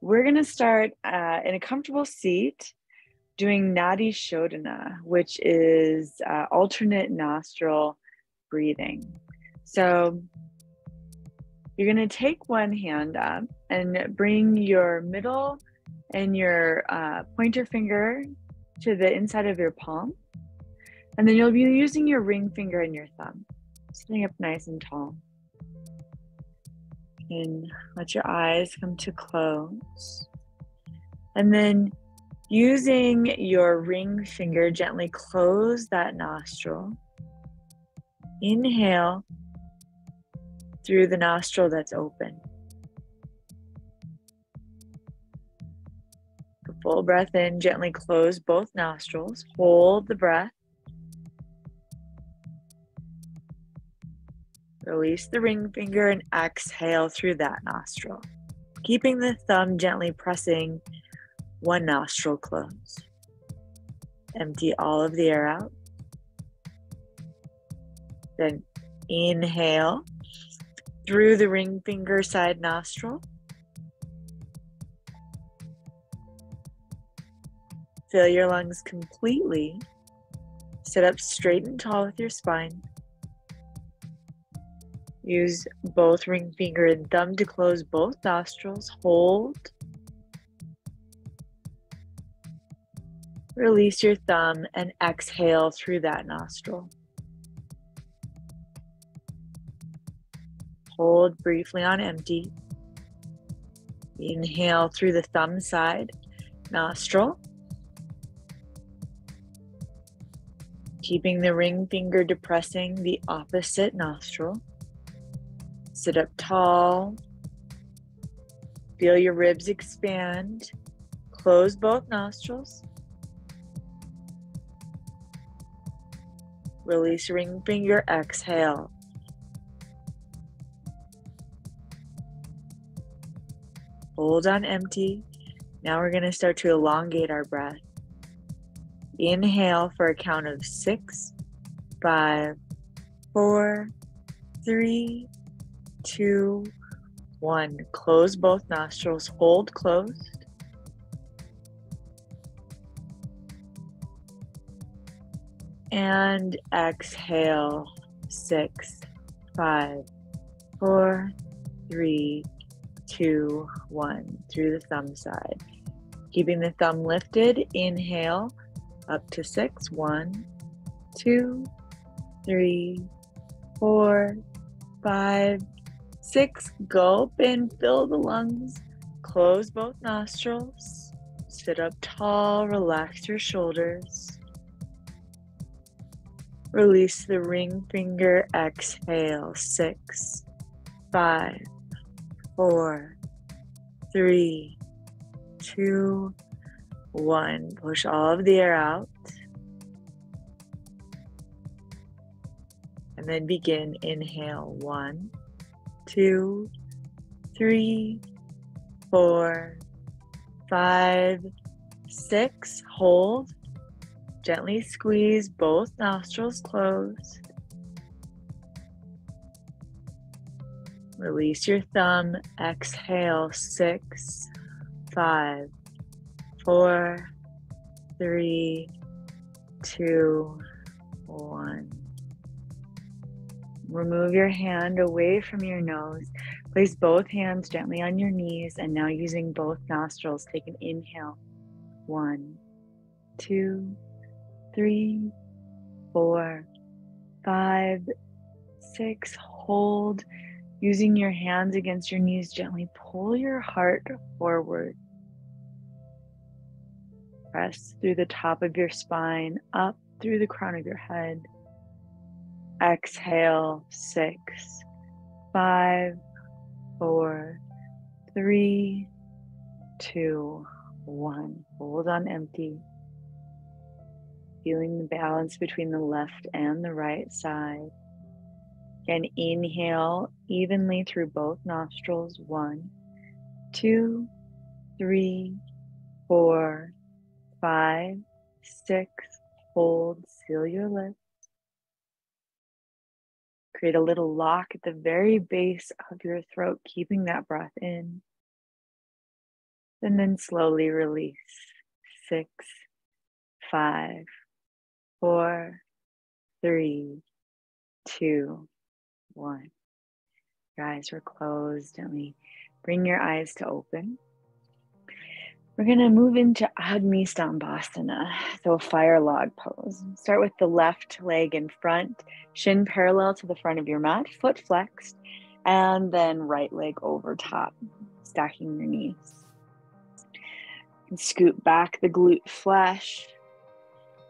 We're going to start uh, in a comfortable seat doing Nadi Shodhana, which is uh, alternate nostril breathing. So you're going to take one hand up and bring your middle and your uh, pointer finger to the inside of your palm. And then you'll be using your ring finger and your thumb, sitting up nice and tall and let your eyes come to close. And then using your ring finger, gently close that nostril. Inhale through the nostril that's open. Full breath in, gently close both nostrils. Hold the breath. Release the ring finger and exhale through that nostril, keeping the thumb gently pressing one nostril closed. Empty all of the air out. Then inhale through the ring finger side nostril. Fill your lungs completely. Sit up straight and tall with your spine. Use both ring finger and thumb to close both nostrils. Hold. Release your thumb and exhale through that nostril. Hold briefly on empty. Inhale through the thumb side nostril. Keeping the ring finger depressing the opposite nostril. Sit up tall. Feel your ribs expand. Close both nostrils. Release ring finger, exhale. Hold on empty. Now we're going to start to elongate our breath. Inhale for a count of six, five, four, three, two, one. Close both nostrils, hold closed. And exhale. Six, five, four, three, two, one. Through the thumb side. Keeping the thumb lifted, inhale up to six. One, two, three, four, five, Six, gulp and fill the lungs. Close both nostrils. Sit up tall, relax your shoulders. Release the ring finger, exhale. Six, five, four, three, two, one. Push all of the air out. And then begin. Inhale. One two, three, four, five, six. Hold. Gently squeeze both nostrils closed. Release your thumb. Exhale. Six, five, four, three, two, one. Remove your hand away from your nose. Place both hands gently on your knees, and now using both nostrils, take an inhale. One, two, three, four, five, six. Hold. Using your hands against your knees, gently pull your heart forward. Press through the top of your spine, up through the crown of your head. Exhale, six, five, four, three, two, one. Hold on empty. Feeling the balance between the left and the right side. Again, inhale evenly through both nostrils. One, two, three, four, five, six. Hold, seal your lips. Create a little lock at the very base of your throat, keeping that breath in. And then slowly release. Six, five, four, three, two, one. Your eyes were closed. Gently bring your eyes to open. We're going to move into Agni Stambhasana, so a fire log pose. Start with the left leg in front, shin parallel to the front of your mat, foot flexed, and then right leg over top, stacking your knees. And back the glute flesh.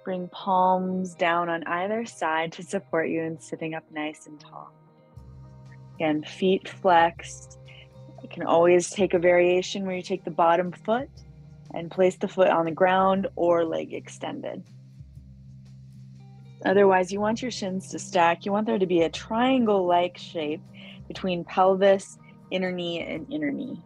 Bring palms down on either side to support you in sitting up nice and tall. Again, feet flexed. You can always take a variation where you take the bottom foot and place the foot on the ground or leg extended. Otherwise, you want your shins to stack. You want there to be a triangle like shape between pelvis, inner knee, and inner knee.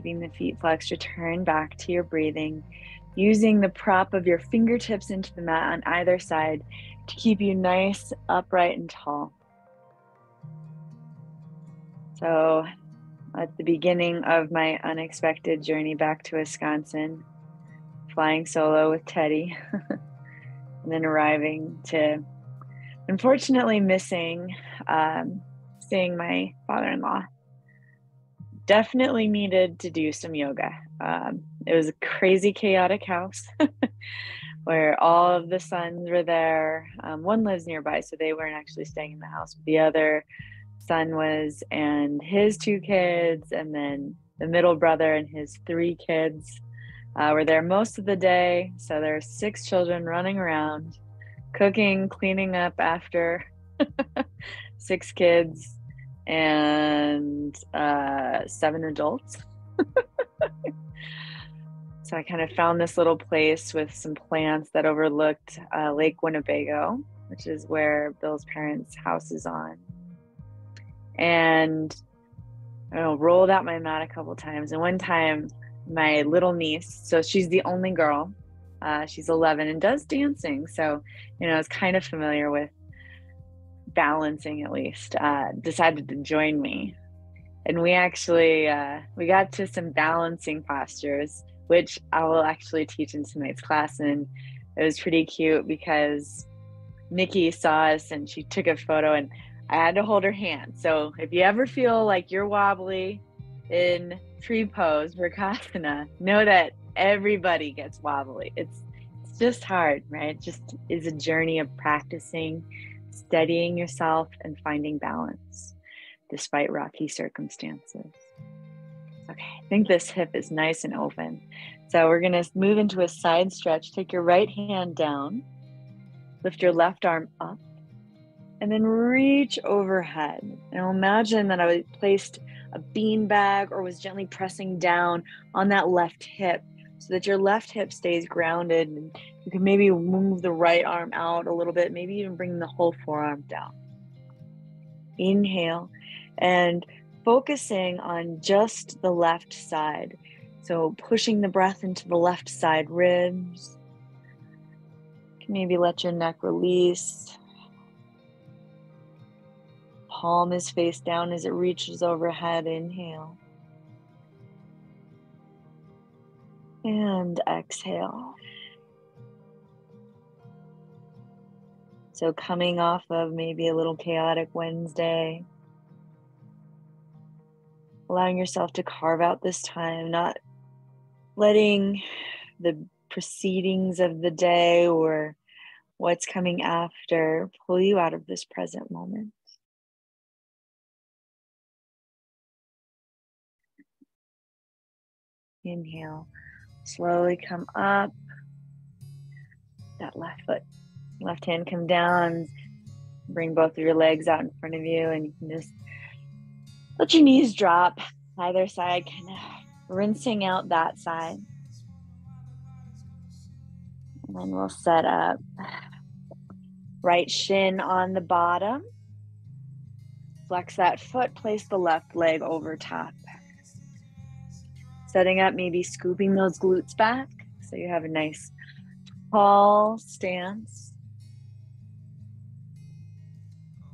Keeping the feet flexed, return back to your breathing, using the prop of your fingertips into the mat on either side to keep you nice, upright, and tall. So, at the beginning of my unexpected journey back to Wisconsin, flying solo with Teddy, and then arriving to unfortunately missing um, seeing my father in law. Definitely needed to do some yoga. Um, it was a crazy, chaotic house where all of the sons were there. Um, one lives nearby, so they weren't actually staying in the house. But the other son was and his two kids, and then the middle brother and his three kids uh, were there most of the day. So there there's six children running around, cooking, cleaning up after six kids and uh, seven adults. so I kind of found this little place with some plants that overlooked uh, Lake Winnebago, which is where Bill's parents' house is on and I know, rolled out my mat a couple times. And one time, my little niece, so she's the only girl, uh, she's 11 and does dancing. So, you know, I was kind of familiar with balancing at least, uh, decided to join me. And we actually, uh, we got to some balancing postures, which I will actually teach in tonight's class. And it was pretty cute because Nikki saw us and she took a photo and I had to hold her hand. So if you ever feel like you're wobbly in tree pose, Vrksasana, know that everybody gets wobbly. It's it's just hard, right? It just is a journey of practicing, studying yourself, and finding balance despite rocky circumstances. Okay, I think this hip is nice and open. So we're gonna move into a side stretch. Take your right hand down, lift your left arm up and then reach overhead. Now imagine that I placed a bean bag or was gently pressing down on that left hip so that your left hip stays grounded and you can maybe move the right arm out a little bit, maybe even bring the whole forearm down. Inhale and focusing on just the left side. So pushing the breath into the left side ribs. Maybe let your neck release palm is face down as it reaches overhead. Inhale. And exhale. So, coming off of maybe a little chaotic Wednesday, allowing yourself to carve out this time, not letting the proceedings of the day or what's coming after pull you out of this present moment. Inhale. Slowly come up. That left foot, left hand come down. Bring both of your legs out in front of you, and you can just let your knees drop. Either side, kind of rinsing out that side. And then we'll set up right shin on the bottom. Flex that foot, place the left leg over top. Setting up, maybe scooping those glutes back so you have a nice tall stance.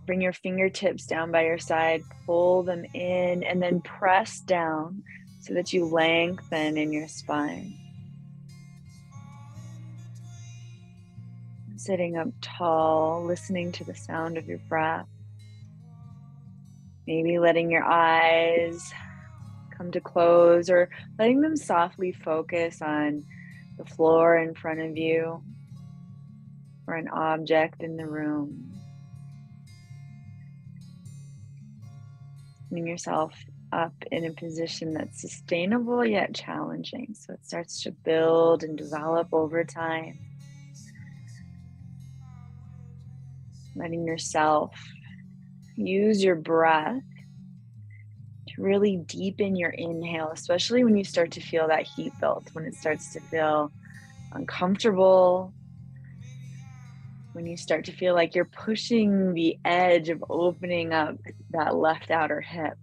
Bring your fingertips down by your side, pull them in, and then press down so that you lengthen in your spine. Sitting up tall, listening to the sound of your breath. Maybe letting your eyes come to close or letting them softly focus on the floor in front of you or an object in the room. Putting yourself up in a position that's sustainable yet challenging. So it starts to build and develop over time. Letting yourself use your breath really deepen your inhale, especially when you start to feel that heat build, when it starts to feel uncomfortable, when you start to feel like you're pushing the edge of opening up that left outer hip.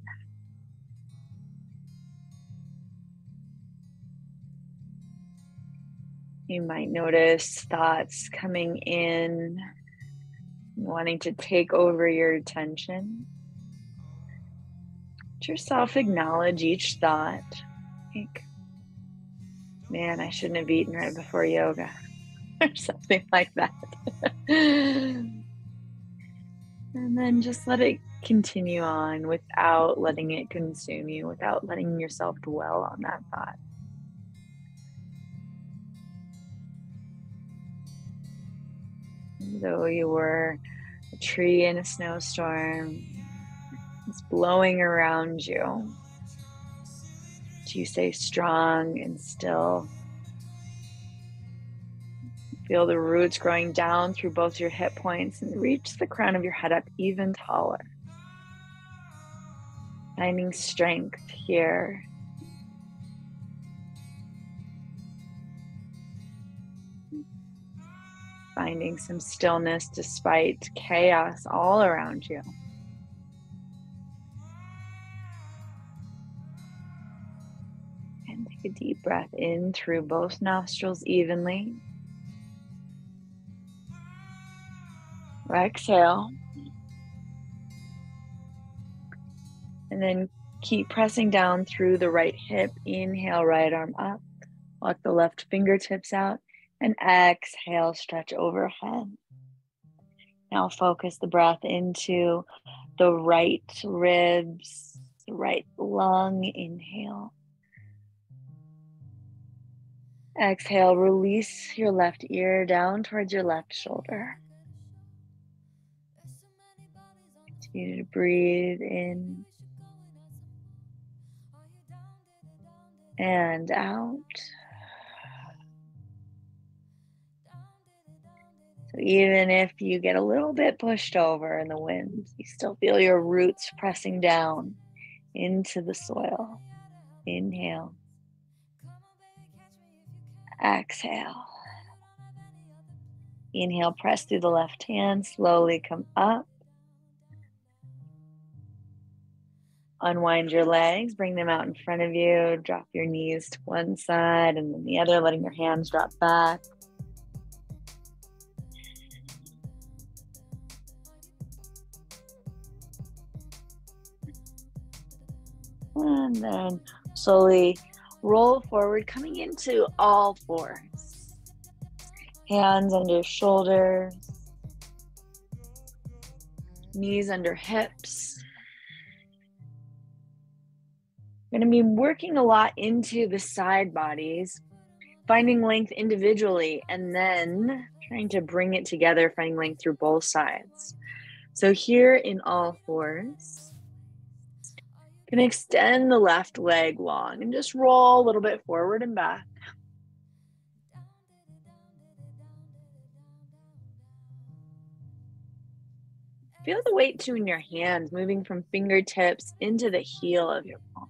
You might notice thoughts coming in, wanting to take over your attention. Yourself acknowledge each thought. Think, man, I shouldn't have eaten right before yoga, or something like that. and then just let it continue on without letting it consume you, without letting yourself dwell on that thought. though you were a tree in a snowstorm, it's blowing around you. Do you stay strong and still? Feel the roots growing down through both your hip points and reach the crown of your head up even taller. Finding strength here finding some stillness despite chaos all around you. A deep breath in through both nostrils evenly. Exhale. And then keep pressing down through the right hip. Inhale, right arm up. Walk the left fingertips out and exhale, stretch overhead. Now focus the breath into the right ribs, right lung. Inhale. Exhale, release your left ear down towards your left shoulder. Continue to breathe in and out. So even if you get a little bit pushed over in the wind, you still feel your roots pressing down into the soil. Inhale. Exhale. Inhale, press through the left hand, slowly come up. Unwind your legs, bring them out in front of you, drop your knees to one side and then the other, letting your hands drop back. And then slowly roll forward, coming into all fours. Hands under shoulders, knees under hips. Going to be working a lot into the side bodies, finding length individually, and then trying to bring it together, finding length through both sides. So here in all fours can extend the left leg long and just roll a little bit forward and back. Feel the weight too in your hands, moving from fingertips into the heel of your palm.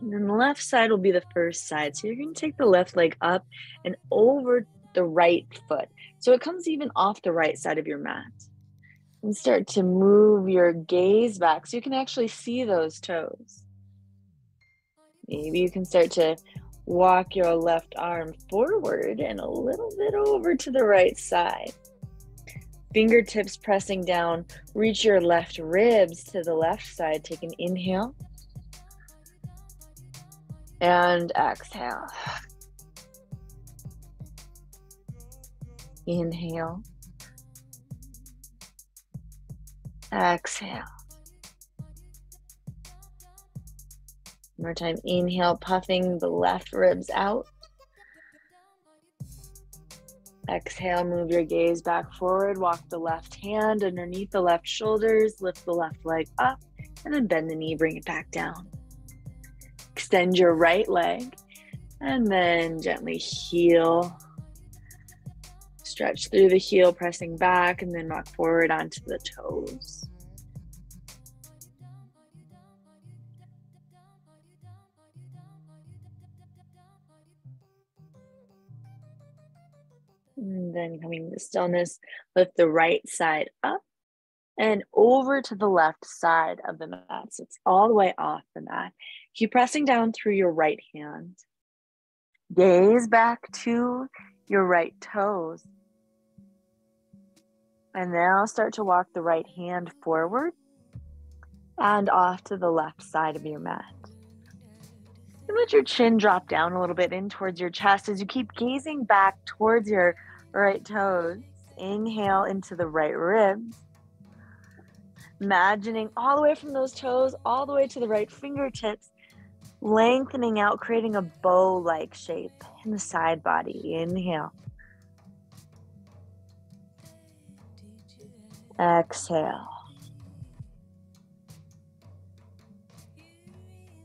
And then the left side will be the first side. So you're going to take the left leg up and over the right foot. So it comes even off the right side of your mat. And start to move your gaze back so you can actually see those toes. Maybe you can start to walk your left arm forward and a little bit over to the right side. Fingertips pressing down, reach your left ribs to the left side. Take an inhale and exhale. Inhale. Exhale. One more time. Inhale, puffing the left ribs out. Exhale, move your gaze back forward. Walk the left hand underneath the left shoulders. Lift the left leg up and then bend the knee, bring it back down. Extend your right leg and then gently heel. Stretch through the heel, pressing back, and then rock forward onto the toes. And then coming to stillness, lift the right side up and over to the left side of the mat. So it's all the way off the mat. Keep pressing down through your right hand. Gaze back to your right toes. And now start to walk the right hand forward and off to the left side of your mat. And let your chin drop down a little bit in towards your chest as you keep gazing back towards your right toes. Inhale into the right ribs. Imagining all the way from those toes, all the way to the right fingertips, lengthening out, creating a bow like shape in the side body. Inhale. Exhale.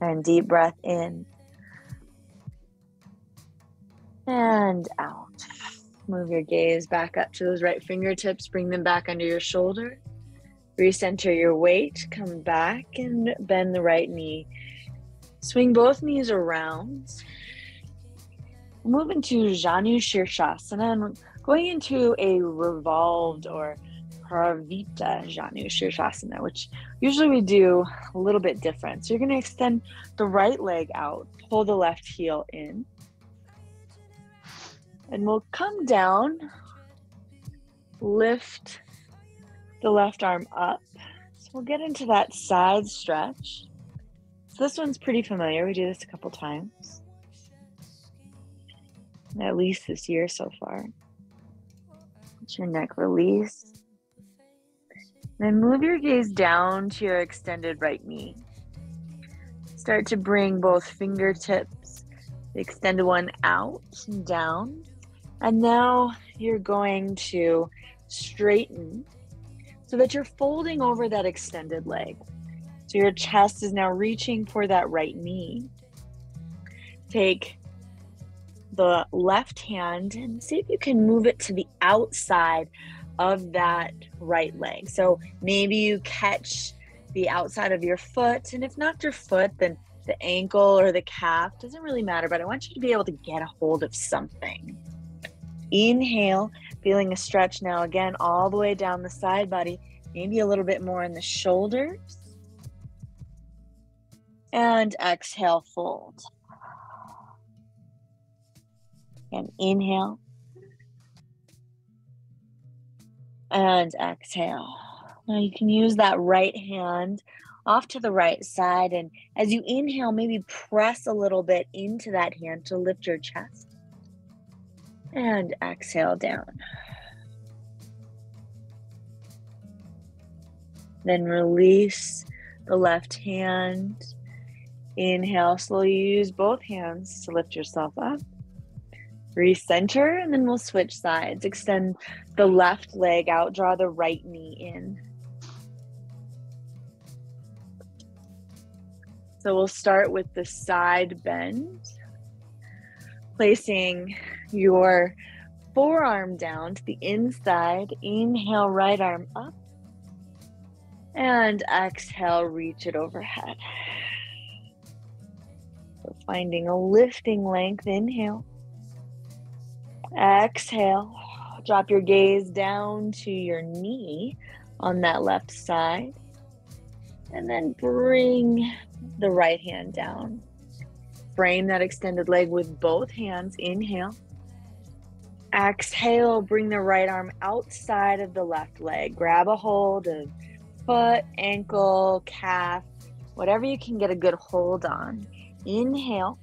And deep breath in and out. Move your gaze back up to those right fingertips, bring them back under your shoulder. Recenter your weight, come back and bend the right knee. Swing both knees around. Move into Janu Shirshasana and going into a revolved or Parivrtta Janu Shirshasana, which usually we do a little bit different. So you're going to extend the right leg out, pull the left heel in, and we'll come down, lift the left arm up. So we'll get into that side stretch. So this one's pretty familiar. We do this a couple times, at least this year so far. Let your neck release. Then move your gaze down to your extended right knee. Start to bring both fingertips, the extended one out and down. And now you're going to straighten so that you're folding over that extended leg. So your chest is now reaching for that right knee. Take the left hand and see if you can move it to the outside of that right leg. So maybe you catch the outside of your foot, and if not your foot, then the ankle or the calf doesn't really matter, but I want you to be able to get a hold of something. Inhale, feeling a stretch now again, all the way down the side body, maybe a little bit more in the shoulders. And exhale, fold. And inhale. And exhale. Now you can use that right hand off to the right side. And as you inhale, maybe press a little bit into that hand to lift your chest and exhale down. Then release the left hand. Inhale, slowly use both hands to lift yourself up. Recenter, and then we'll switch sides. Extend the left leg out, draw the right knee in. So we'll start with the side bend placing your forearm down to the inside. Inhale, right arm up. And exhale, reach it overhead. So finding a lifting length, inhale. Exhale. Drop your gaze down to your knee on that left side. And then bring the right hand down. Frame that extended leg with both hands. Inhale. Exhale, bring the right arm outside of the left leg. Grab a hold of foot, ankle, calf, whatever you can get a good hold on. Inhale.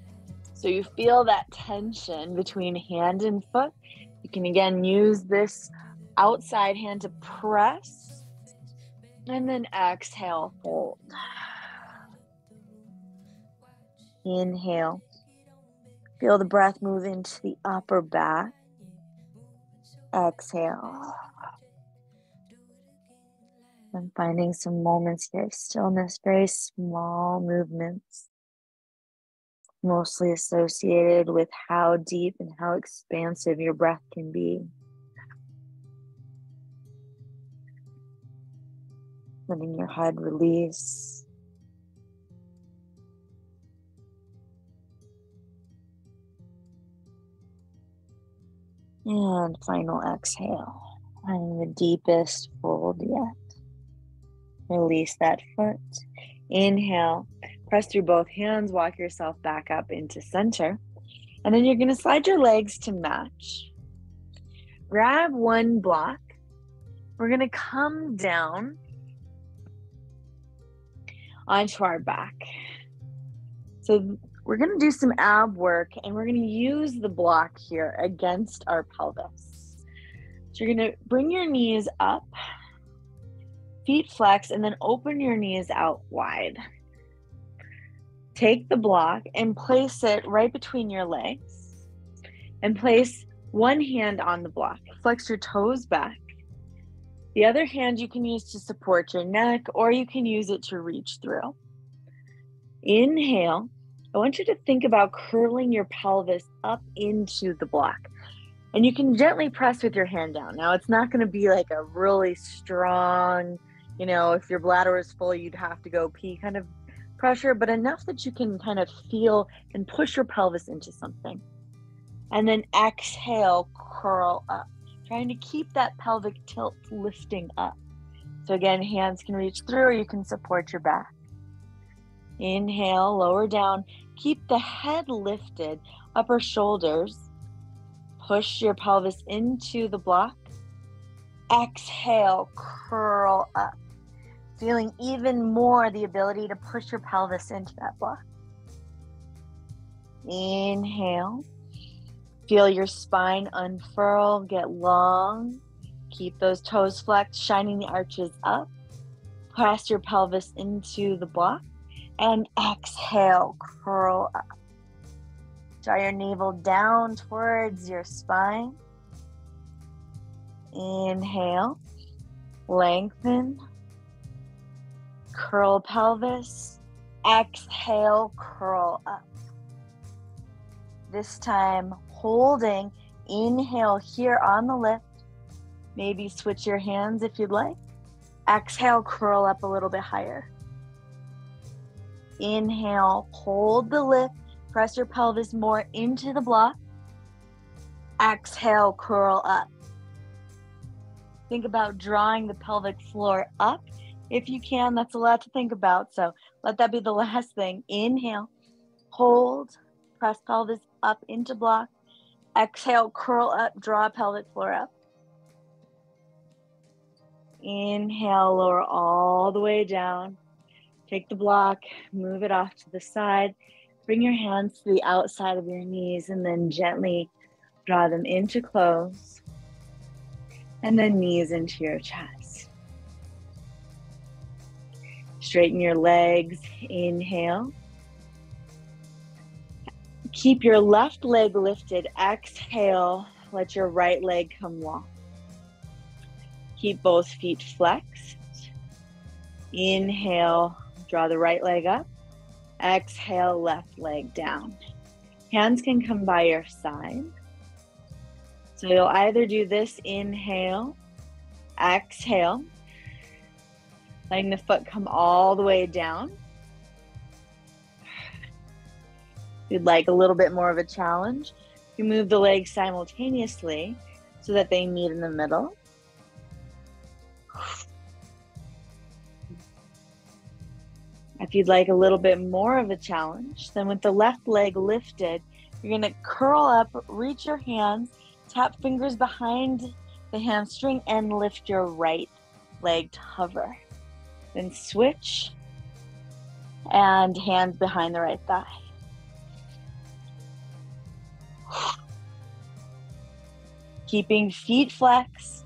So you feel that tension between hand and foot. You can again use this outside hand to press. And then exhale, hold. Inhale. Feel the breath move into the upper back. Exhale. And finding some moments here stillness, very small movements, mostly associated with how deep and how expansive your breath can be. Letting your head release. And final exhale, finding the deepest fold yet. Release that foot. Inhale, press through both hands, walk yourself back up into center. And then you're going to slide your legs to match. Grab one block. We're going to come down onto our back. So we're going to do some ab work and we're going to use the block here against our pelvis. So you're going to bring your knees up, feet flex, and then open your knees out wide. Take the block and place it right between your legs and place one hand on the block. Flex your toes back. The other hand you can use to support your neck or you can use it to reach through. Inhale I want you to think about curling your pelvis up into the block. And you can gently press with your hand down. Now, it's not going to be like a really strong, you know, if your bladder is full, you'd have to go pee kind of pressure, but enough that you can kind of feel and push your pelvis into something. And then exhale, curl up, trying to keep that pelvic tilt lifting up. So, again, hands can reach through or you can support your back. Inhale, lower down. Keep the head lifted, upper shoulders. Push your pelvis into the block. Exhale, curl up. Feeling even more the ability to push your pelvis into that block. Inhale. Feel your spine unfurl, get long. Keep those toes flexed, shining the arches up. Press your pelvis into the block and exhale, curl up. Draw your navel down towards your spine. Inhale, lengthen, curl pelvis. Exhale, curl up. This time, holding. Inhale here on the lift. Maybe switch your hands if you'd like. Exhale, curl up a little bit higher. Inhale, hold the lift, press your pelvis more into the block. Exhale, curl up. Think about drawing the pelvic floor up. If you can, that's a lot to think about. So let that be the last thing. Inhale, hold, press pelvis up into block. Exhale, curl up, draw pelvic floor up. Inhale, lower all the way down. Take the block, move it off to the side. Bring your hands to the outside of your knees and then gently draw them into close. And then knees into your chest. Straighten your legs. Inhale. Keep your left leg lifted. Exhale. Let your right leg come long. Keep both feet flexed. Inhale. Draw the right leg up. Exhale, left leg down. Hands can come by your side. So you'll either do this inhale, exhale, letting the foot come all the way down. If you'd like a little bit more of a challenge, you move the legs simultaneously so that they meet in the middle. If you'd like a little bit more of a challenge, then with the left leg lifted, you're going to curl up, reach your hands, tap fingers behind the hamstring, and lift your right leg to hover. Then switch and hands behind the right thigh. Keeping feet flexed.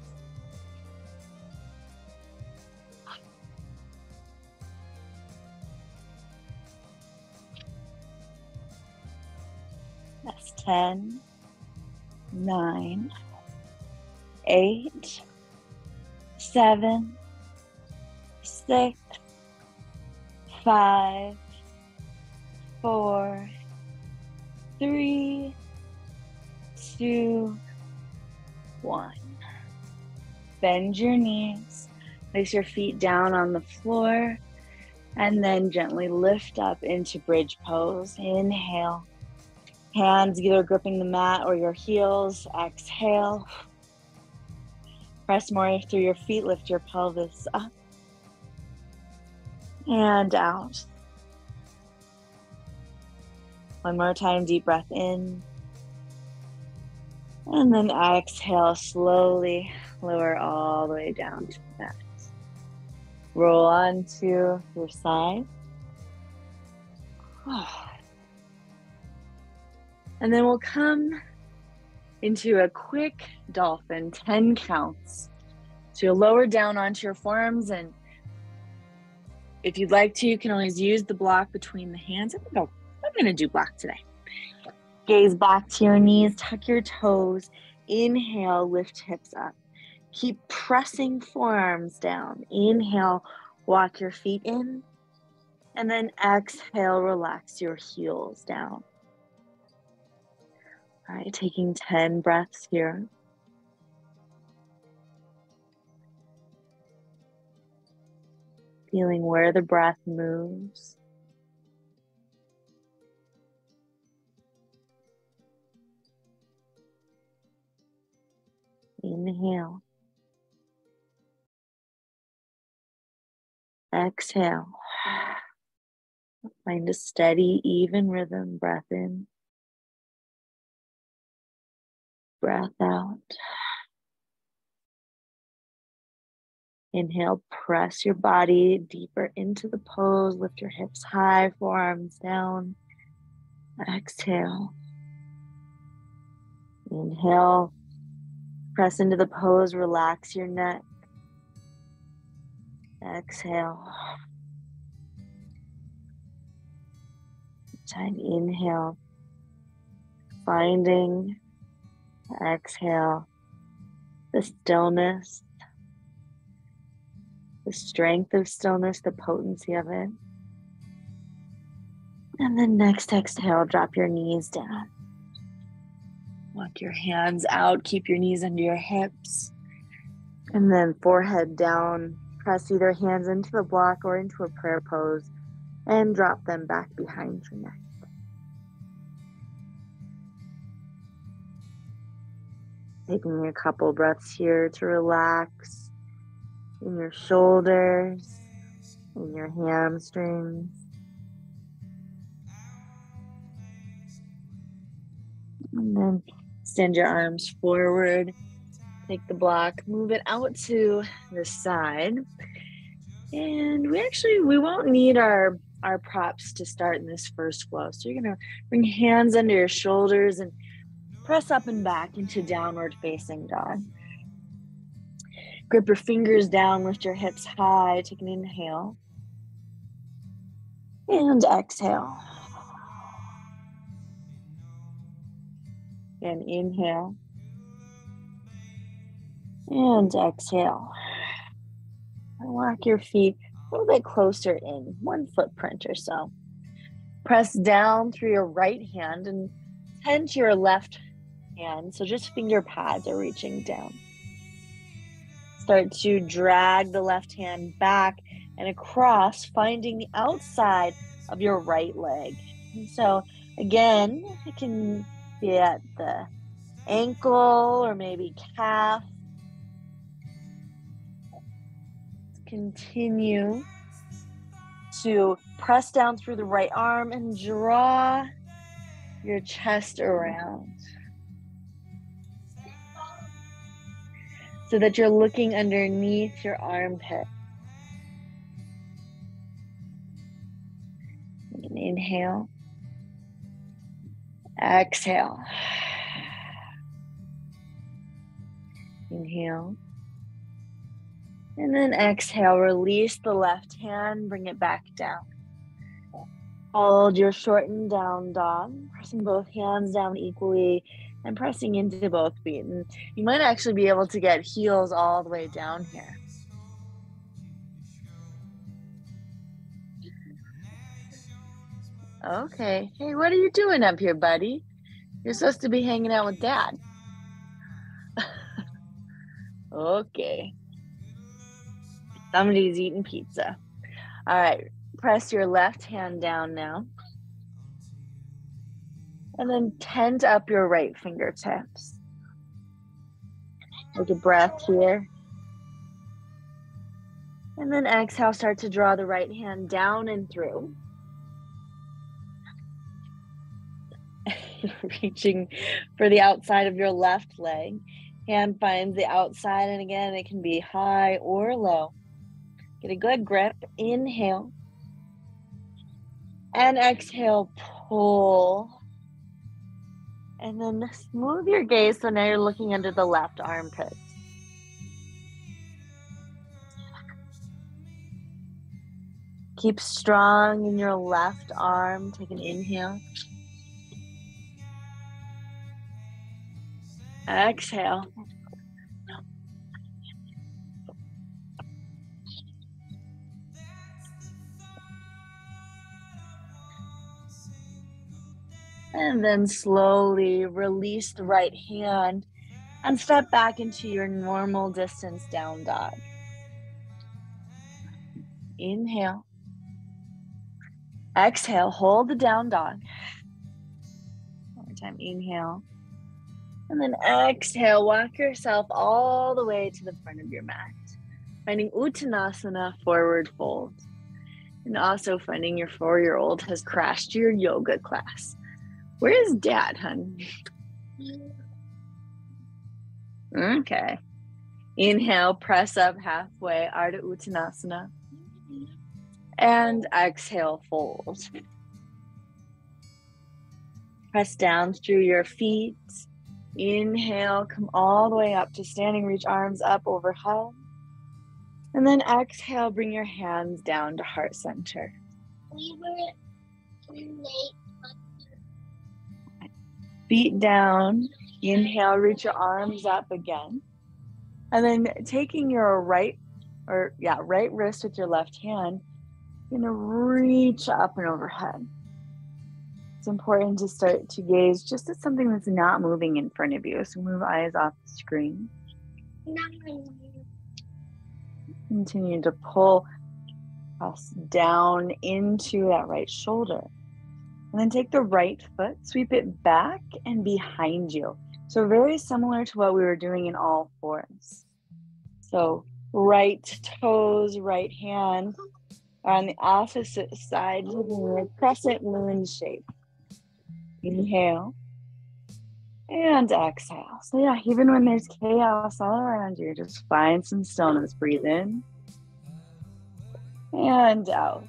That's 10, 9, 8, 7, 6, five, four, three, two, one. Bend your knees, place your feet down on the floor, and then gently lift up into bridge pose. Inhale. Hands either gripping the mat or your heels. Exhale. Press more through your feet. Lift your pelvis up and out. One more time, deep breath in. And then exhale slowly, lower all the way down to the mat. Roll onto your side. And then we'll come into a quick dolphin, 10 counts. So you'll lower down onto your forearms and if you'd like to, you can always use the block between the hands. I'm gonna, I'm gonna do block today. Gaze back to your knees, tuck your toes. Inhale, lift hips up. Keep pressing forearms down. Inhale, walk your feet in. And then exhale, relax your heels down. All right, taking 10 breaths here. Feeling where the breath moves. Inhale. Exhale. Find a steady, even rhythm. Breath in, breath out. Inhale, press your body deeper into the pose. Lift your hips high, forearms down. Exhale. Inhale, press into the pose, relax your neck. Exhale. Time inhale, finding, exhale, the stillness the strength of stillness, the potency of it. And then next exhale, drop your knees down. Walk your hands out, keep your knees under your hips. And then forehead down, press either hands into the block or into a prayer pose and drop them back behind your neck. Taking a couple breaths here to relax in your shoulders, in your hamstrings. And then extend your arms forward. Take the block, move it out to the side. And we actually we won't need our our props to start in this first flow. So you're gonna bring hands under your shoulders and press up and back into downward facing dog. Grip your fingers down, lift your hips high, take an inhale. And exhale. And inhale. And exhale. And walk your feet a little bit closer in, one footprint or so. Press down through your right hand and tend to your left hand. So just finger pads are reaching down. Start to drag the left hand back and across, finding the outside of your right leg. And so Again, it can be at the ankle or maybe calf. Continue to press down through the right arm and draw your chest around. So that you're looking underneath your armpit. Inhale. Exhale. Inhale. And then exhale, release the left hand, bring it back down. Hold your shortened down dog, pressing both hands down equally and pressing into both feet. And you might actually be able to get heels all the way down here. Okay. Hey, what are you doing up here, buddy? You're supposed to be hanging out with dad. okay. Somebody's eating pizza. All right. Press your left hand down now. And then tend up your right fingertips. Take a breath here. And then exhale, start to draw the right hand down and through. reaching for the outside of your left leg. Hand finds the outside, and again, it can be high or low. Get a good grip. Inhale. And exhale, pull. And then smooth your gaze so now you're looking under the left armpit. Keep strong in your left arm. Take an inhale. Exhale. And then slowly release the right hand and step back into your normal distance down dog. Inhale. Exhale, hold the down dog. One more time, inhale. And then exhale, walk yourself all the way to the front of your mat. Finding Uttanasana forward fold. And also finding your four year old has crashed your yoga class. Where is dad, hun? Okay. Inhale, press up halfway, Ardha Uttanasana. And exhale, fold. Press down through your feet Inhale, come all the way up to standing, reach arms up overhead. And then exhale, bring your hands down to heart center. Feet down. Inhale, reach your arms up again. And then taking your right or yeah, right wrist with your left hand, you're gonna reach up and overhead it's important to start to gaze just at something that's not moving in front of you. So move eyes off the screen. Continue to pull us down into that right shoulder. And then take the right foot, sweep it back and behind you. So, very similar to what we were doing in all fours. So, right toes, right hand are on the opposite side, a crescent moon shape. Inhale and exhale. So, yeah, even when there's chaos all around you, just find some stillness. Breathe in and out.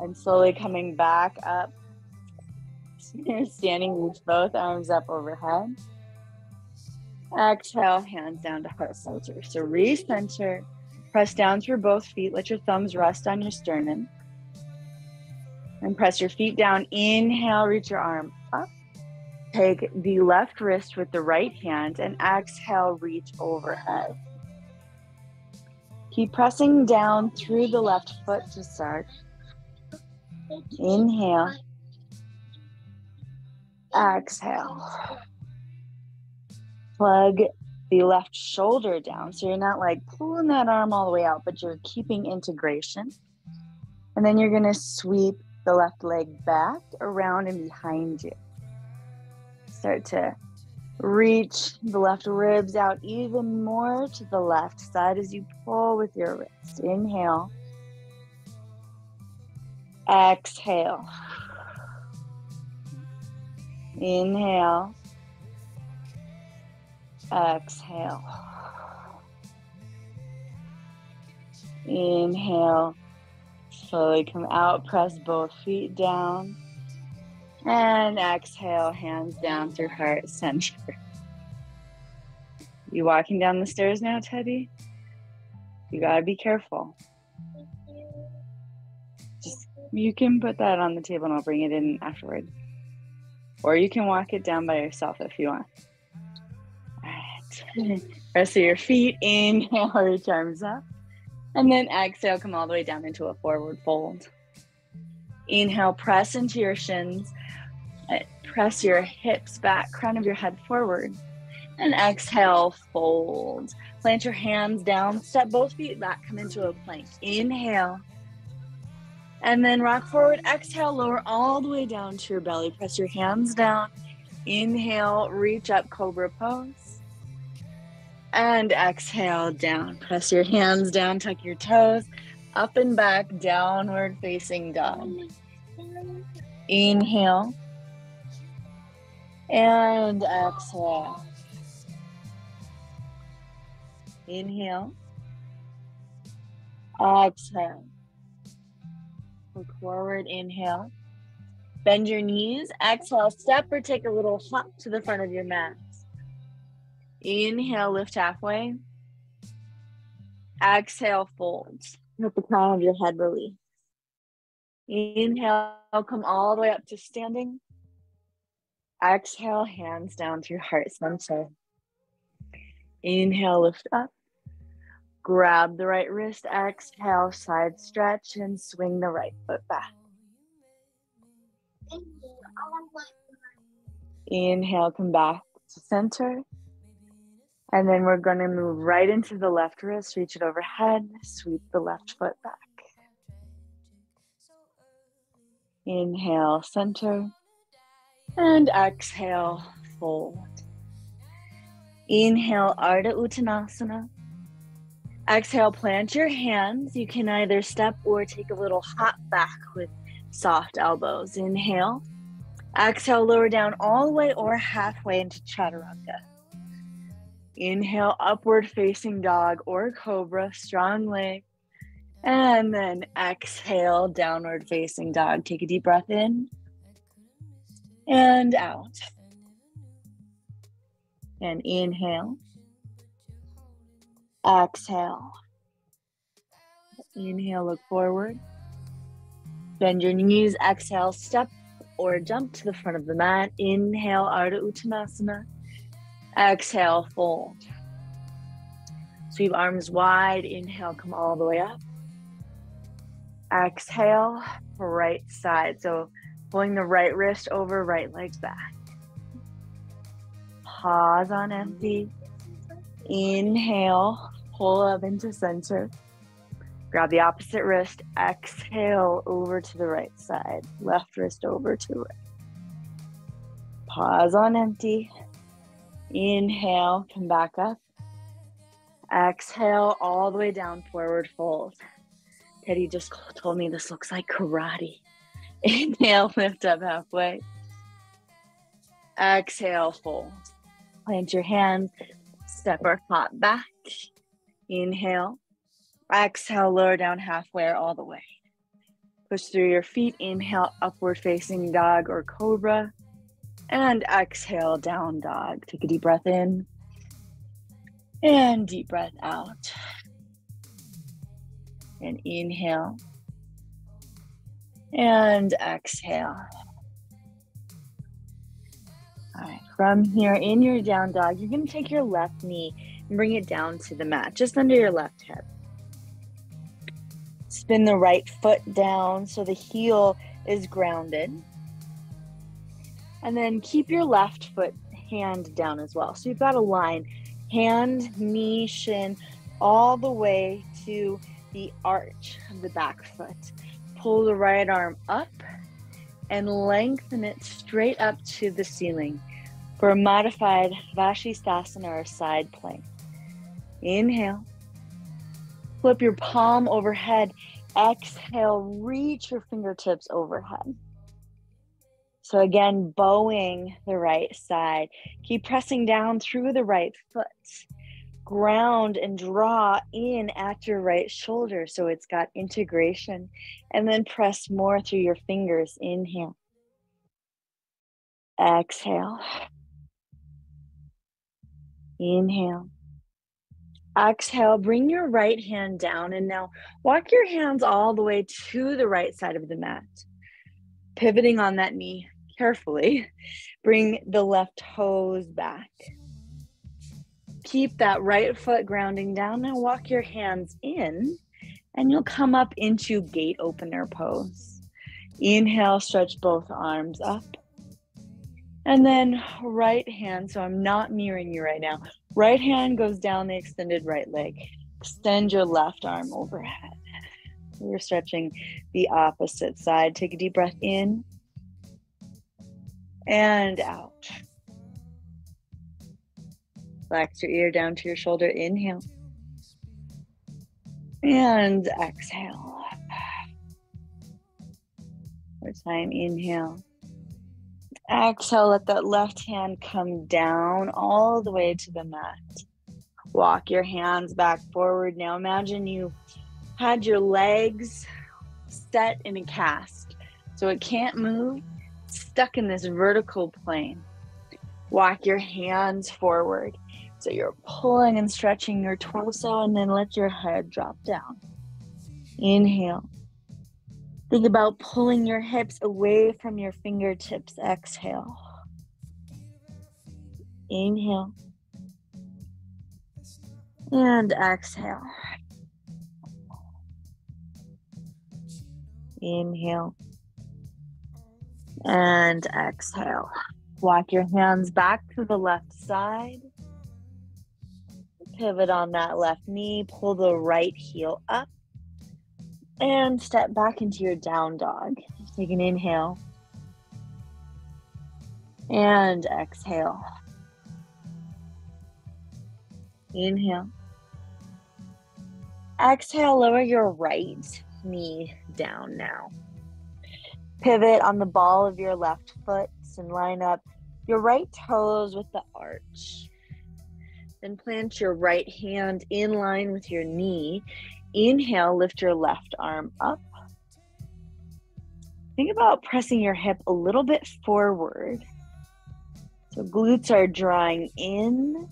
And slowly coming back up. Standing, reach both arms up overhead. Exhale, hands down to heart center. So recenter, press down through both feet. Let your thumbs rest on your sternum. And press your feet down. Inhale, reach your arm up. Take the left wrist with the right hand and exhale, reach overhead. Keep pressing down through the left foot to start. Inhale. Exhale. Plug the left shoulder down. So you're not like pulling that arm all the way out, but you're keeping integration. And then you're going to sweep the left leg back, around, and behind you. Start to reach the left ribs out even more to the left side as you pull with your wrist. Inhale. Exhale. Inhale. Exhale. Inhale. Slowly come out, press both feet down. And exhale, hands down through heart center. You walking down the stairs now, Teddy? You gotta be careful. You can put that on the table and I'll bring it in afterward. Or you can walk it down by yourself if you want. All right. Rest of your feet. Inhale, reach arms up. And then exhale, come all the way down into a forward fold. Inhale, press into your shins. Uh, press your hips back, crown of your head forward. And exhale, fold. Plant your hands down, step both feet back, come into a plank. Inhale. And then rock forward, exhale, lower all the way down to your belly. Press your hands down. Inhale, reach up, cobra pose. And exhale, down. Press your hands down, tuck your toes, up and back, downward facing dog. Inhale. And exhale. Inhale. Exhale. Look forward, inhale. Bend your knees. Exhale, step or take a little hop to the front of your mat. Inhale, lift halfway. Exhale, fold. Let the crown of your head release. Inhale, come all the way up to standing. Exhale, hands down to your heart center. Inhale, lift up. Grab the right wrist. Exhale, side stretch and swing the right foot back. Inhale, come back to center. And then we're going to move right into the left wrist, reach it overhead, sweep the left foot back. Inhale, center. And exhale, fold. Inhale, Ardha Uttanasana. Exhale, plant your hands. You can either step or take a little hop back with soft elbows. Inhale. Exhale, lower down all the way or halfway into Chaturanga. Inhale, upward facing dog or cobra, strong leg. And then exhale, downward facing dog. Take a deep breath in and out. And inhale. Exhale. Inhale, look forward. Bend your knees. Exhale, step or jump to the front of the mat. Inhale, Ardha Uttanasana. Exhale, fold. Sweep arms wide. Inhale, come all the way up. Exhale, right side. So pulling the right wrist over, right leg back. Pause on empty. Inhale, pull up into center. Grab the opposite wrist. Exhale over to the right side. Left wrist over to right. Pause on empty. Inhale, come back up. Exhale all the way down, forward fold. Teddy just told me this looks like karate. Inhale, lift up halfway. Exhale, fold. Plant your hands, step or hop back. Inhale. Exhale, lower down halfway or all the way. Push through your feet. Inhale, upward facing dog or cobra. And exhale, down dog. Take a deep breath in. And deep breath out. And inhale. And exhale. All right, from here in your down dog, you're going to take your left knee bring it down to the mat, just under your left hip. Spin the right foot down so the heel is grounded. And then keep your left foot hand down as well. So you've got a line hand, knee, shin, all the way to the arch of the back foot. Pull the right arm up and lengthen it straight up to the ceiling for a modified Vashisthasana or side plank. Inhale. Flip your palm overhead. Exhale, reach your fingertips overhead. So again, bowing the right side. Keep pressing down through the right foot. Ground and draw in at your right shoulder so it's got integration. And then press more through your fingers. Inhale. Exhale. Inhale. Exhale, bring your right hand down and now walk your hands all the way to the right side of the mat. Pivoting on that knee carefully. Bring the left toes back. Keep that right foot grounding down and walk your hands in, and you'll come up into gate opener pose. Inhale, stretch both arms up. And then right hand, so I'm not mirroring you right now. Right hand goes down the extended right leg. Extend your left arm overhead. We're stretching the opposite side. Take a deep breath in and out. Relax your ear down to your shoulder. Inhale. And exhale. More time. Inhale. Exhale. Let that left hand come down all the way to the mat. Walk your hands back forward. Now imagine you had your legs set in a cast so it can't move stuck in this vertical plane. Walk your hands forward. So you're pulling and stretching your torso, and then let your head drop down. Inhale. Think about pulling your hips away from your fingertips. Exhale. Inhale. And exhale. Inhale and exhale. Walk your hands back to the left side. Pivot on that left knee. Pull the right heel up. And step back into your down dog. Take an inhale. And exhale. Inhale. Exhale, lower your right knee down now. Pivot on the ball of your left foot and line up your right toes with the arch. Then plant your right hand in line with your knee. Inhale, lift your left arm up. Think about pressing your hip a little bit forward. So glutes are drawing in.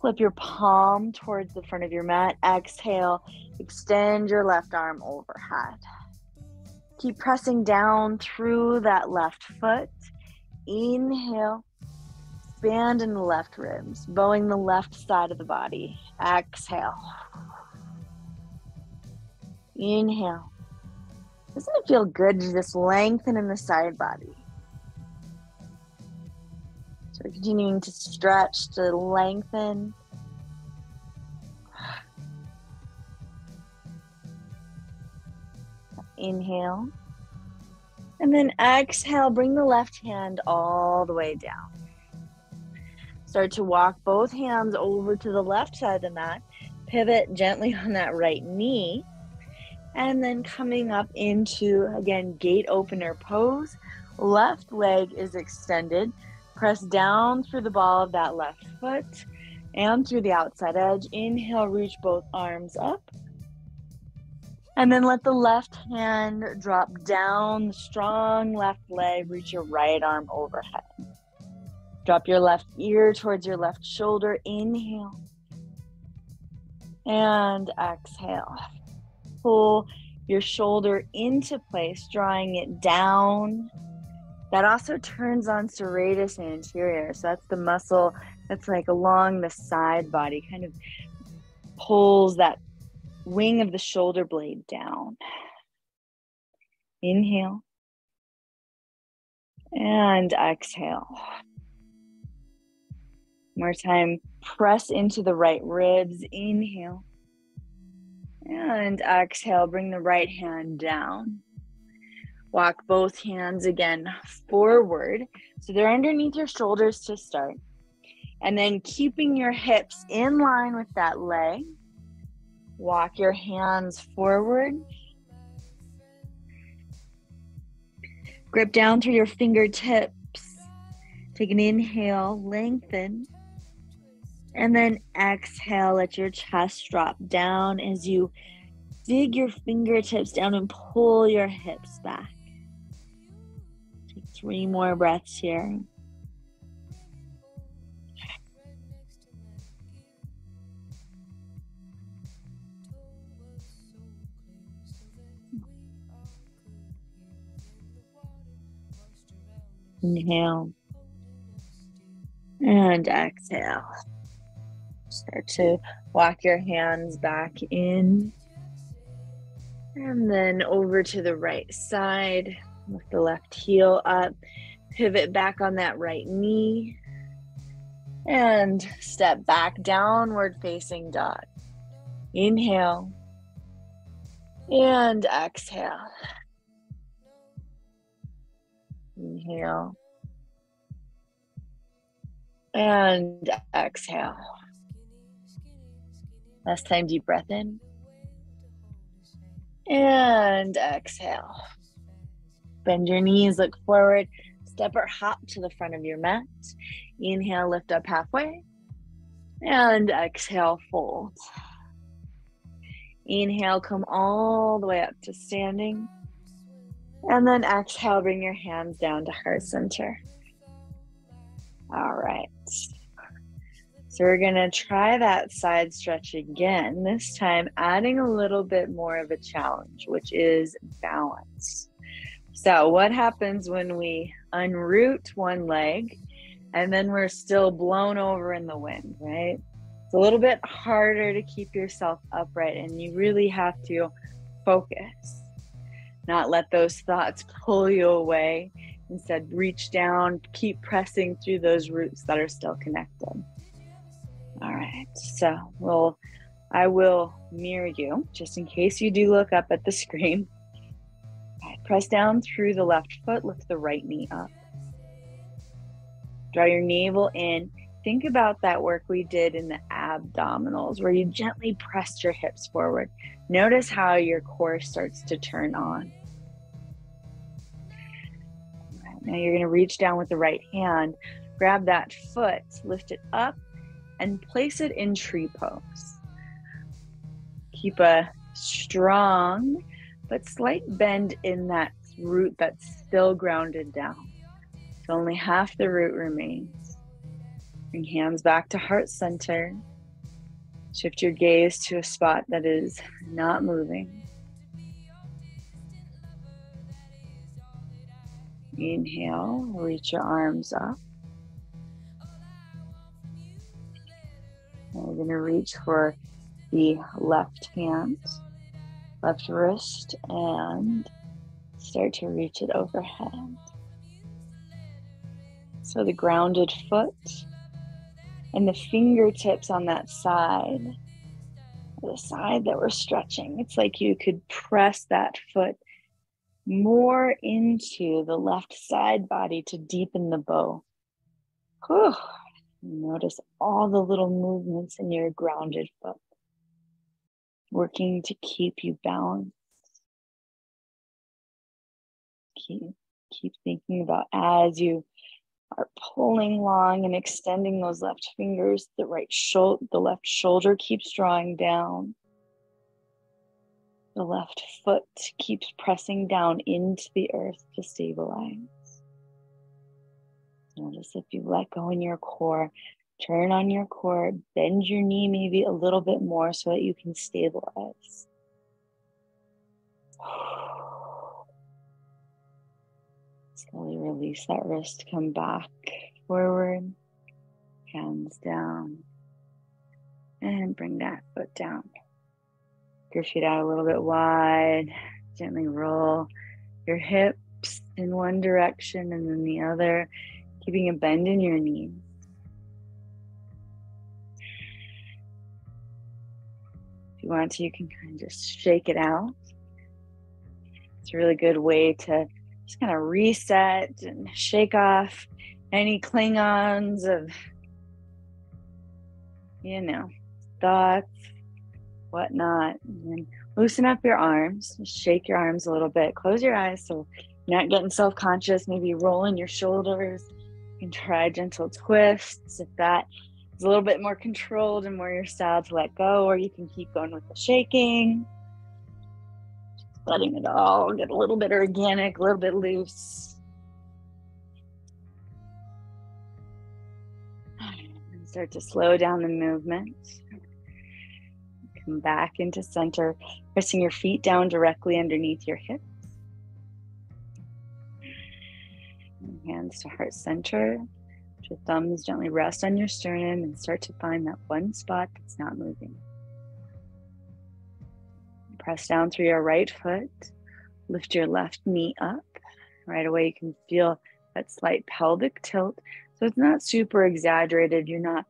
Flip your palm towards the front of your mat. Exhale, extend your left arm overhead. Keep pressing down through that left foot. Inhale. Expand in the left ribs, bowing the left side of the body. Exhale. Inhale. Doesn't it feel good to just lengthen in the side body? So we're continuing to stretch, to lengthen. Inhale. And then exhale, bring the left hand all the way down. Start to walk both hands over to the left side of the mat. Pivot gently on that right knee. And then coming up into, again, gate opener pose. Left leg is extended. Press down through the ball of that left foot and through the outside edge. Inhale, reach both arms up. And then let the left hand drop down strong left leg, reach your right arm overhead. Drop your left ear towards your left shoulder. Inhale. And exhale. Pull your shoulder into place, drawing it down. That also turns on serratus anterior. So that's the muscle that's like along the side body, kind of pulls that wing of the shoulder blade down. Inhale. And exhale. More time. Press into the right ribs. Inhale. And exhale. Bring the right hand down. Walk both hands again forward. So they're underneath your shoulders to start. And then keeping your hips in line with that leg. Walk your hands forward. Grip down through your fingertips. Take an inhale, lengthen. And then exhale, let your chest drop down as you dig your fingertips down and pull your hips back. Take three more breaths here. Inhale and exhale. Start to walk your hands back in and then over to the right side. Lift the left heel up. Pivot back on that right knee. And step back downward facing dog. Inhale. And exhale. Inhale. And exhale. Last time, deep breath in. And exhale. Bend your knees, look forward, step or hop to the front of your mat. Inhale, lift up halfway. And exhale, fold. Inhale, come all the way up to standing. And then exhale, bring your hands down to heart center. All right. So we're going to try that side stretch again, this time adding a little bit more of a challenge, which is balance. So, what happens when we unroot one leg and then we're still blown over in the wind, right? It's a little bit harder to keep yourself upright, and you really have to focus, not let those thoughts pull you away. Instead, reach down, keep pressing through those roots that are still connected. All right, so we'll, I will mirror you just in case you do look up at the screen. Right, press down through the left foot, lift the right knee up. Draw your navel in. Think about that work we did in the abdominals where you gently pressed your hips forward. Notice how your core starts to turn on. Right, now you're going to reach down with the right hand, grab that foot, lift it up, and place it in tree pose. Keep a strong but slight bend in that root that's still grounded down. So only half the root remains. Bring hands back to heart center. Shift your gaze to a spot that is not moving. Inhale, reach your arms up. And we're going to reach for the left hand, left wrist, and start to reach it overhead. So the grounded foot and the fingertips on that side, the side that we're stretching. It's like you could press that foot more into the left side body to deepen the bow. Whew. Notice all the little movements in your grounded foot, working to keep you balanced. Keep, keep thinking about as you are pulling long and extending those left fingers, the right shoulder, the left shoulder keeps drawing down. The left foot keeps pressing down into the earth to stabilize. Notice if you let go in your core, turn on your core, bend your knee maybe a little bit more so that you can stabilize. Slowly release that wrist, come back forward, hands down, and bring that foot down. Your feet out a little bit wide, gently roll your hips in one direction and then the other keeping a bend in your knees. If you want to, you can kind of just shake it out. It's a really good way to just kind of reset and shake off any Klingons of, you know, thoughts, whatnot. And loosen up your arms, shake your arms a little bit, close your eyes so you're not getting self conscious, maybe rolling your shoulders. Can try gentle twists if that is a little bit more controlled and more your style to let go, or you can keep going with the shaking letting it all get a little bit organic, a little bit loose. And start to slow down the movement. Come back into center, pressing your feet down directly underneath your hips. Hands to heart center. Your thumbs gently rest on your sternum and start to find that one spot that's not moving. Press down through your right foot. Lift your left knee up. Right away, you can feel that slight pelvic tilt. So it's not super exaggerated. You're not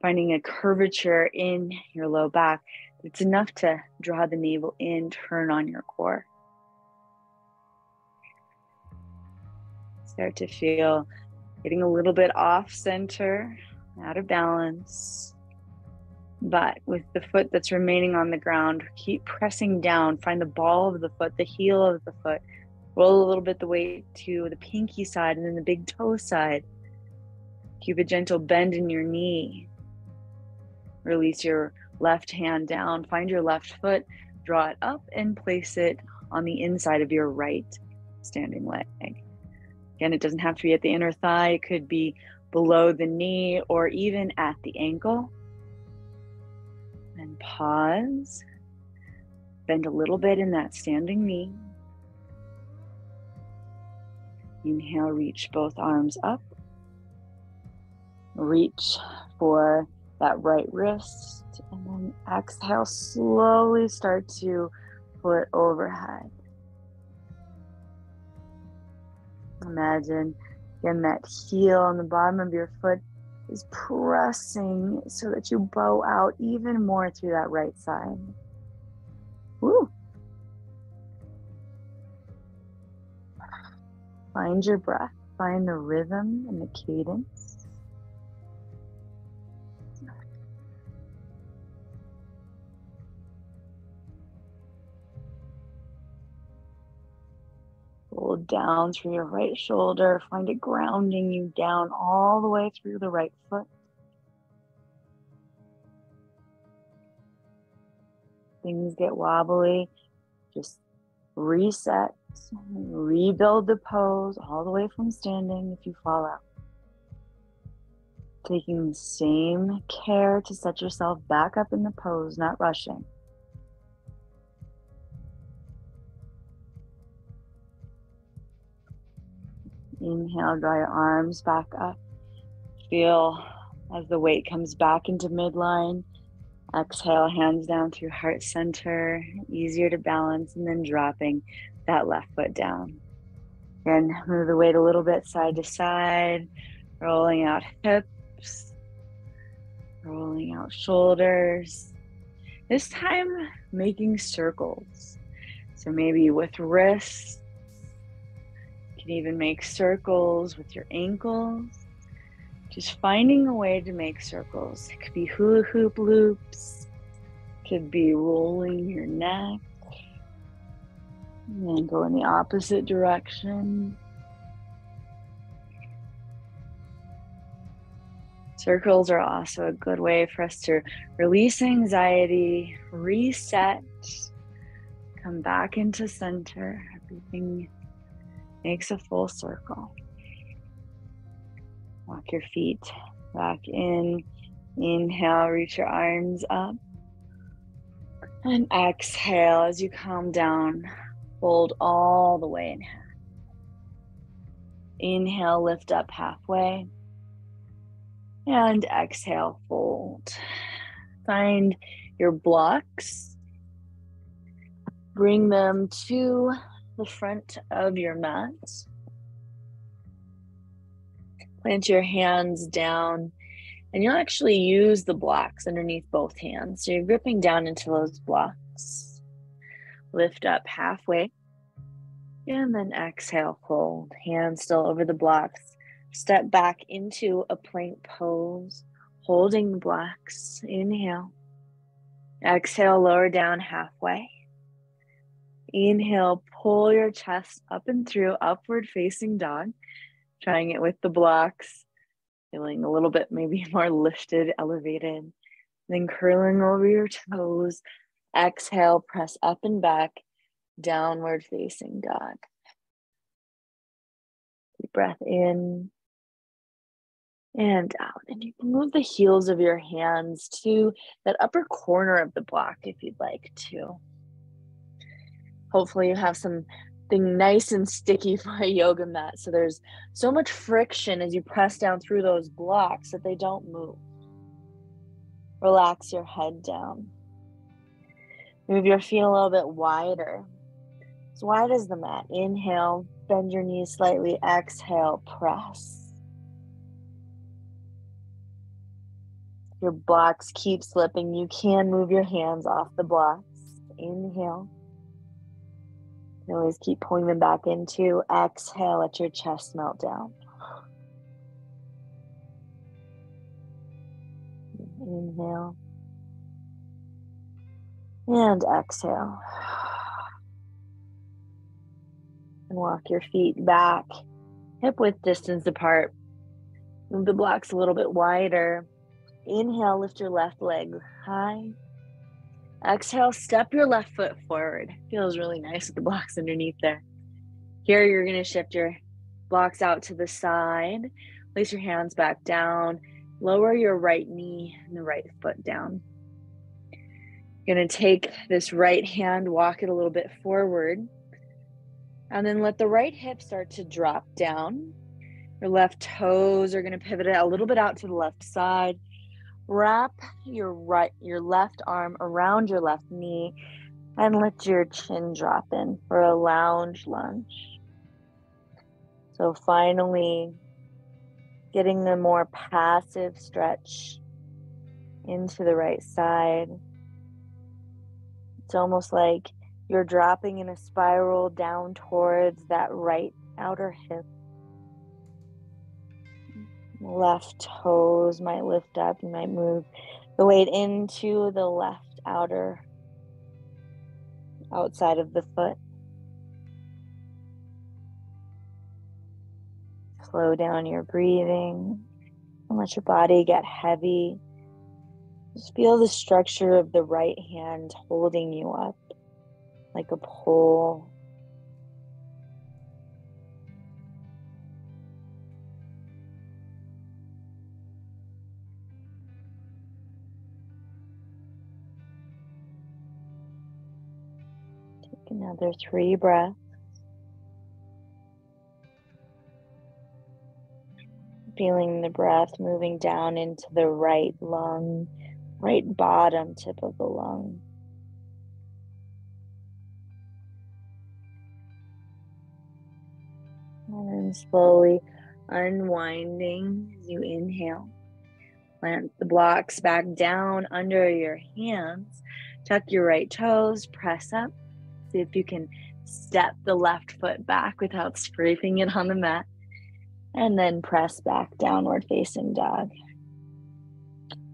finding a curvature in your low back. It's enough to draw the navel in, turn on your core. Start to feel getting a little bit off center, out of balance. But with the foot that's remaining on the ground, keep pressing down. Find the ball of the foot, the heel of the foot. Roll a little bit the weight to the pinky side and then the big toe side. Keep a gentle bend in your knee. Release your left hand down. Find your left foot, draw it up, and place it on the inside of your right standing leg. Again, it doesn't have to be at the inner thigh, it could be below the knee or even at the ankle and pause. Bend a little bit in that standing knee. Inhale, reach both arms up. Reach for that right wrist. And then exhale, slowly start to pull it overhead. Imagine again that heel on the bottom of your foot is pressing so that you bow out even more through that right side. Woo. Find your breath, find the rhythm and the cadence. Down through your right shoulder. Find it grounding you down all the way through the right foot. Things get wobbly. Just reset, rebuild the pose all the way from standing if you fall out. Taking the same care to set yourself back up in the pose, not rushing. Inhale, draw your arms back up. Feel as the weight comes back into midline. Exhale, hands down through heart center, easier to balance, and then dropping that left foot down. And move the weight a little bit side to side, rolling out hips, rolling out shoulders. This time, making circles. So maybe with wrists can even make circles with your ankles. Just finding a way to make circles. It could be hula hoop loops, could be rolling your neck, and then go in the opposite direction. Circles are also a good way for us to release anxiety, reset, come back into center. Everything makes a full circle. Walk your feet back in. Inhale, reach your arms up. And exhale as you calm down, fold all the way in half. Inhale, lift up halfway. And exhale, fold. Find your blocks. Bring them to the front of your mat. Plant your hands down, and you'll actually use the blocks underneath both hands. So you're gripping down into those blocks. Lift up halfway. And then exhale, fold. Hands still over the blocks. Step back into a plank pose, holding the blocks. Inhale. Exhale, lower down halfway. Inhale, pull your chest up and through, upward facing dog. Trying it with the blocks, feeling a little bit maybe more lifted, elevated. Then curling over your toes. Exhale, press up and back, downward facing dog. Deep breath in and out. And you can move the heels of your hands to that upper corner of the block if you'd like to. Hopefully, you have something nice and sticky for a yoga mat. So there's so much friction as you press down through those blocks that they don't move. Relax your head down. Move your feet a little bit wider. As wide as the mat. Inhale, bend your knees slightly. Exhale, press. Your blocks keep slipping. You can move your hands off the blocks. Inhale. You always keep pulling them back into. Exhale, let your chest melt down. Inhale. And exhale. And walk your feet back, hip width distance apart. Move the blocks a little bit wider. Inhale, lift your left leg high. Exhale, step your left foot forward. Feels really nice with the blocks underneath there. Here, you're going to shift your blocks out to the side. Place your hands back down. Lower your right knee and the right foot down. You're going to take this right hand, walk it a little bit forward, and then let the right hip start to drop down. Your left toes are going to pivot it a little bit out to the left side wrap your right your left arm around your left knee and let your chin drop in for a lounge lunge. So finally getting a more passive stretch into the right side. It's almost like you're dropping in a spiral down towards that right outer hip left toes might lift up. You might move the weight into the left outer outside of the foot. Slow down your breathing and let your body get heavy. Just feel the structure of the right hand holding you up like a pole Another three breaths. Feeling the breath moving down into the right lung, right bottom tip of the lung. And then slowly unwinding as you inhale. Plant the blocks back down under your hands. Tuck your right toes, press up. If you can step the left foot back without scraping it on the mat. And then press back downward facing dog.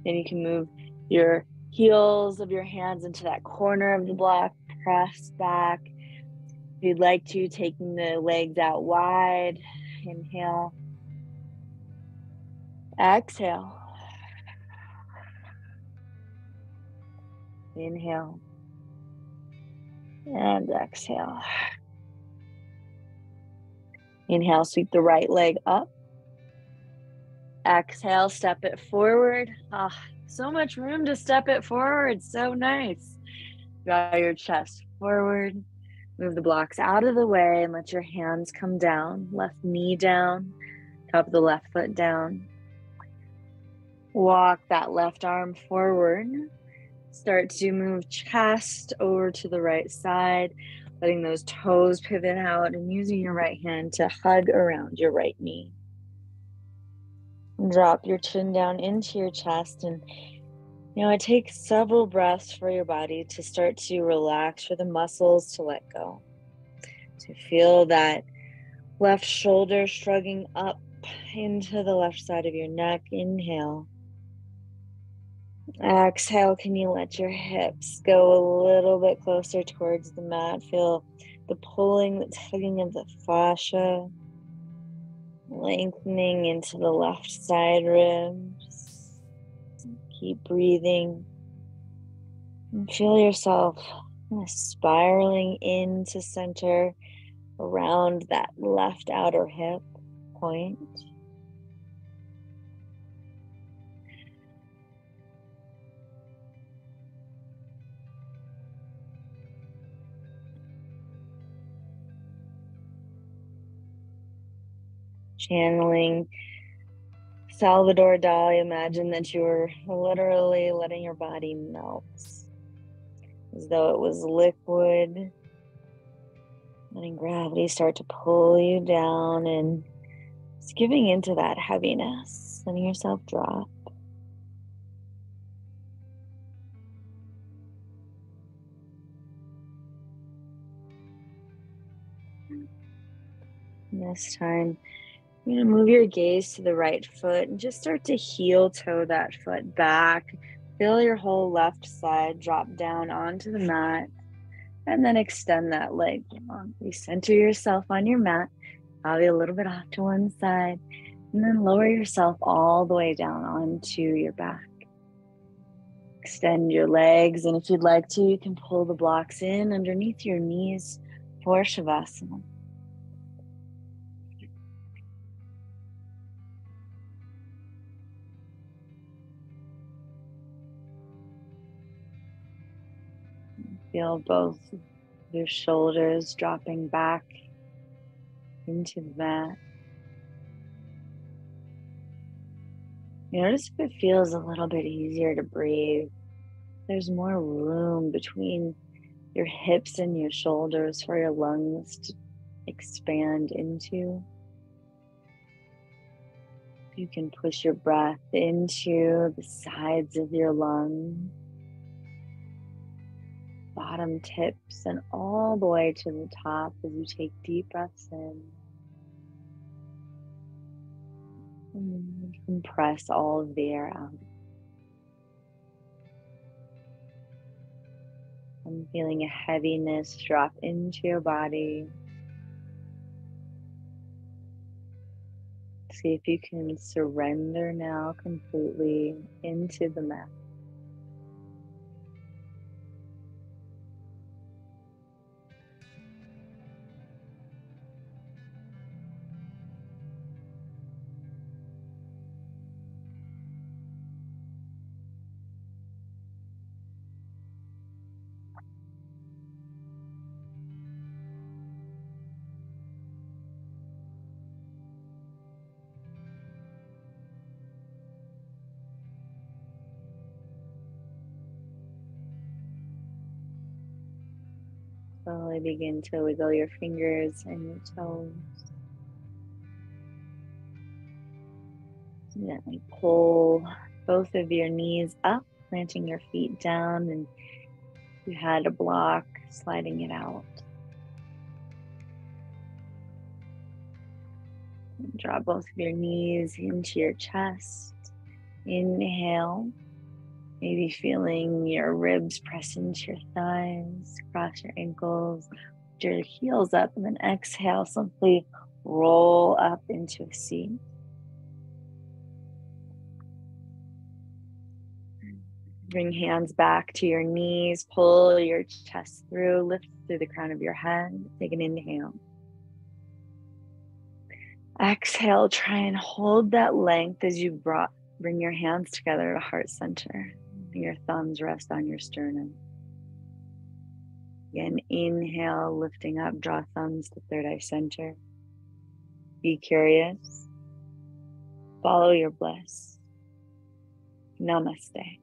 Then you can move your heels of your hands into that corner of the block, press back. If you'd like to, taking the legs out wide, inhale, exhale, inhale, and exhale. Inhale, sweep the right leg up. Exhale, step it forward. Ah, oh, so much room to step it forward. So nice. Draw your chest forward. Move the blocks out of the way and let your hands come down. Left knee down, top of the left foot down. Walk that left arm forward. Start to move chest over to the right side, letting those toes pivot out and using your right hand to hug around your right knee. Drop your chin down into your chest and you know, it takes several breaths for your body to start to relax, for the muscles to let go. To feel that left shoulder shrugging up into the left side of your neck. Inhale. Exhale, can you let your hips go a little bit closer towards the mat? Feel the pulling, the tugging of the fascia, lengthening into the left side ribs. Keep breathing. And feel yourself spiraling into center around that left outer hip point. Channeling Salvador Dali, imagine that you were literally letting your body melt as though it was liquid, letting gravity start to pull you down and just giving into that heaviness, letting yourself drop. This time, going to move your gaze to the right foot and just start to heel toe that foot back. Feel your whole left side drop down onto the mat and then extend that leg. You center yourself on your mat, probably a little bit off to one side, and then lower yourself all the way down onto your back. Extend your legs, and if you'd like to, you can pull the blocks in underneath your knees for Shavasana. Feel both your shoulders dropping back into the mat. Notice if it feels a little bit easier to breathe. There's more room between your hips and your shoulders for your lungs to expand into. You can push your breath into the sides of your lungs bottom tips and all the way to the top as you take deep breaths in. And compress all of the air out. I'm feeling a heaviness drop into your body. See if you can surrender now completely into the mat. Begin to wiggle your fingers and your toes. Gently pull both of your knees up, planting your feet down, and you had a block, sliding it out. Draw both of your knees into your chest. Inhale. Maybe feeling your ribs press into your thighs, cross your ankles, your heels up, and then exhale, simply roll up into a seat. Bring hands back to your knees, pull your chest through, lift through the crown of your head. Take an inhale. Exhale, try and hold that length as you brought, bring your hands together to heart center your thumbs rest on your sternum. Again, inhale, lifting up, draw thumbs to third eye center. Be curious. Follow your bliss. Namaste.